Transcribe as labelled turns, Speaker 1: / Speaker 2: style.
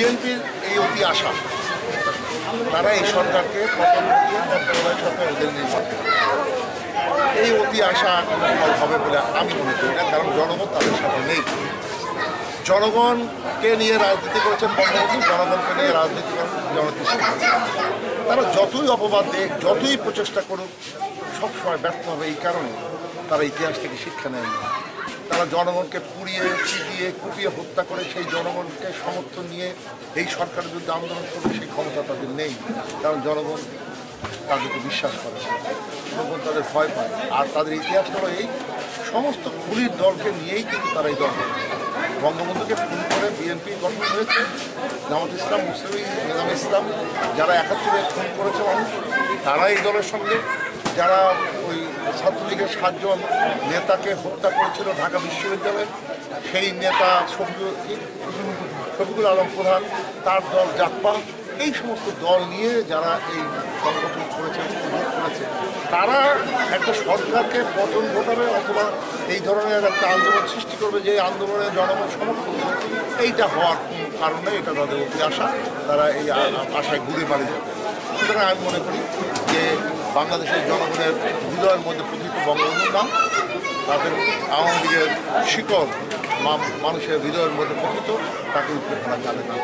Speaker 1: বিএনপির এই অতি আশা, তারা এই সরকারকে সরকার এই অতি আশা হবে বলে আমি মনে করি না, কারণ জনগণ তাদের সাথে নেই। জনগণকে নিয়ে রাজনীতি করেছেন বঙ্গবন্ধু, জনগণকে নিয়ে রাজনীতি করেন জনতি তারা যতই অপবাদ দেখ যতই প্রচেষ্টা করুক, সবসময় ব্যর্থ হবে এই কারণে তারা ইতিহাস থেকে শিক্ষা নেয়নি। তারা জনগণকে পুড়িয়ে চিটিয়ে কুপিয়ে হত্যা করে সেই জনগণকে সমর্থন নিয়ে এই সরকারের বিরুদ্ধে আন্দোলন করবে, সেই ক্ষমতা তাদের নেই কারণ জনগণ তাদেরকে বিশ্বাস করে। জনগণ তাদের ভয় পায় আর তাদের ইতিহাস হলো এই, সমস্ত খুলির দলকে নিয়েই কিন্তু তারা এই দল। বঙ্গবন্ধুকে ফোন করে বিএনপি গঠন হয়েছে, জামাত ইসলাম, মুসলিম নিজাম ইসলাম, যারা একাত্তরে খুন করেছে মানুষ, তারা এই দলের সঙ্গে, যারা ওই ছাত্রলীগের সাতজন নেতাকে হত্যা করেছিল ঢাকা বিশ্ববিদ্যালয়ে। সেই নেতা শফিকুল আলম প্রধান, তার দল জাকপা এই সমস্ত দল নিয়ে যারা এই সংগঠন করেছেন করেছে তারা একটা সরকারকে পতন ঘটাবে অথবা এই ধরনের একটা আন্দোলন সৃষ্টি করবে, যে আন্দোলনে জনগণ সমর্থন এইটা হওয়ার কারণে এটা তাদের অতি আশা। তারা এই আশায় ঘুরে যাবে। সুতরাং আমি মনে করি যে বাংলাদেশের জনগণের হৃদয়ের মধ্যে প্রথিত বঙ্গবন্ধুর নাম, তাদের আওয়ামী লীগের শিকড় মানুষের হৃদয়ের মধ্যে প্রকৃত, তাকে উঠে ফেলা না